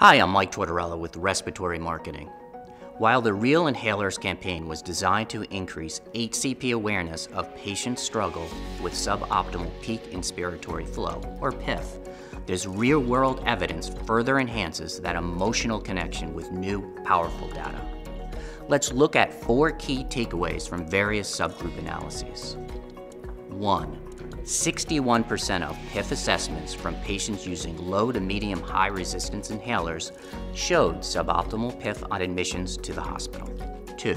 Hi, I'm Mike Tortorella with Respiratory Marketing. While the Real Inhalers campaign was designed to increase HCP awareness of patients' struggle with suboptimal peak inspiratory flow, or PIF, there's real world evidence further enhances that emotional connection with new, powerful data. Let's look at four key takeaways from various subgroup analyses. 1. 61% of PIF assessments from patients using low to medium high resistance inhalers showed suboptimal PIF on admissions to the hospital. 2.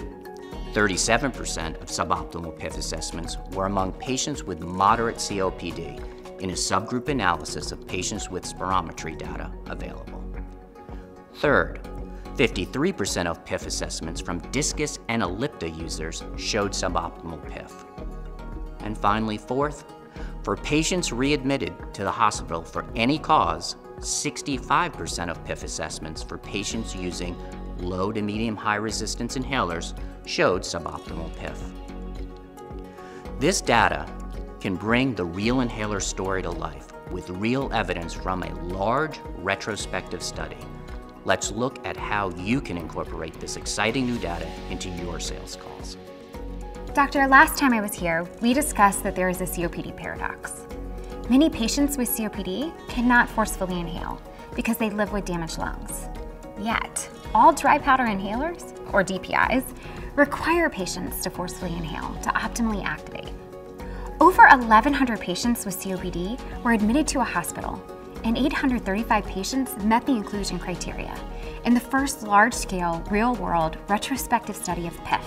37% of suboptimal PIF assessments were among patients with moderate COPD in a subgroup analysis of patients with spirometry data available. Third, 53% of PIF assessments from Diskus and Ellipta users showed suboptimal PIF. And finally, fourth, for patients readmitted to the hospital for any cause, 65% of PIF assessments for patients using low to medium high resistance inhalers showed suboptimal PIF. This data can bring the real inhaler story to life with real evidence from a large retrospective study. Let's look at how you can incorporate this exciting new data into your sales calls. Doctor, last time I was here, we discussed that there is a COPD paradox. Many patients with COPD cannot forcefully inhale because they live with damaged lungs. Yet, all dry powder inhalers, or DPIs, require patients to forcefully inhale to optimally activate. Over 1,100 patients with COPD were admitted to a hospital, and 835 patients met the inclusion criteria in the first large scale, real world retrospective study of PIF.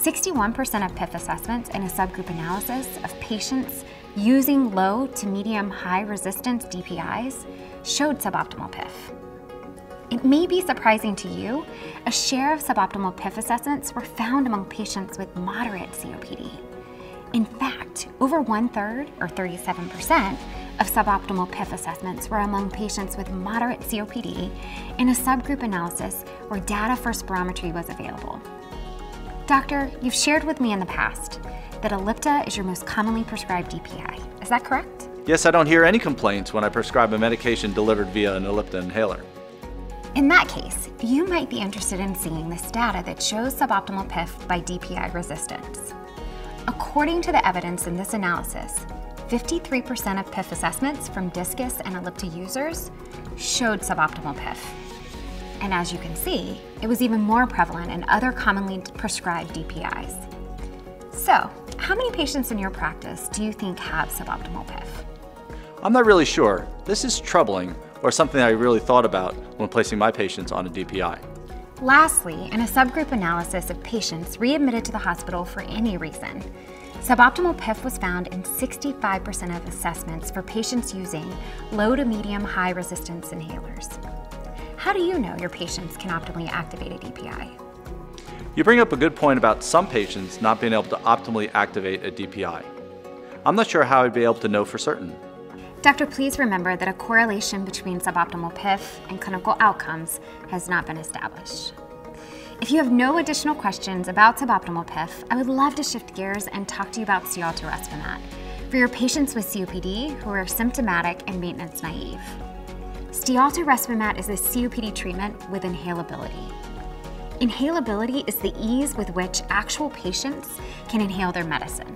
61% of PIF assessments in a subgroup analysis of patients using low to medium high resistance DPIs showed suboptimal PIF. It may be surprising to you, a share of suboptimal PIF assessments were found among patients with moderate COPD. In fact, over one third, or 37%, of suboptimal PIF assessments were among patients with moderate COPD in a subgroup analysis where data for spirometry was available. Doctor, you've shared with me in the past that Ellipta is your most commonly prescribed DPI. Is that correct? Yes, I don't hear any complaints when I prescribe a medication delivered via an Ellipta inhaler. In that case, you might be interested in seeing this data that shows suboptimal PIF by DPI resistance. According to the evidence in this analysis, 53% of PIF assessments from Diskus and Ellipta users showed suboptimal PIF. And as you can see, it was even more prevalent in other commonly prescribed DPIs. So, how many patients in your practice do you think have suboptimal PIF? I'm not really sure. This is troubling, or something I really thought about when placing my patients on a DPI. Lastly, in a subgroup analysis of patients readmitted to the hospital for any reason, suboptimal PIF was found in 65% of assessments for patients using low to medium high resistance inhalers. How do you know your patients can optimally activate a DPI? You bring up a good point about some patients not being able to optimally activate a DPI. I'm not sure how I'd be able to know for certain. Doctor, please remember that a correlation between suboptimal PIF and clinical outcomes has not been established. If you have no additional questions about suboptimal PIF, I would love to shift gears and talk to you about Stiolto Respimat for your patients with COPD who are symptomatic and maintenance naive. Stiolto Respimat is a COPD treatment with inhalability. Inhalability is the ease with which actual patients can inhale their medicine.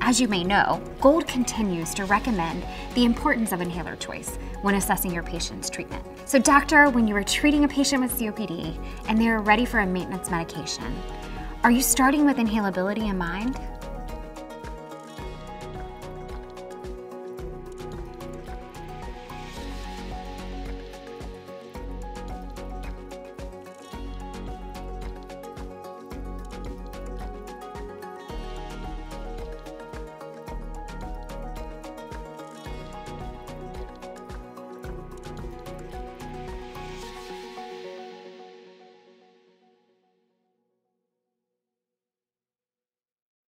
As you may know, GOLD continues to recommend the importance of inhaler choice when assessing your patient's treatment. So doctor, when you are treating a patient with COPD and they are ready for a maintenance medication, are you starting with inhalability in mind?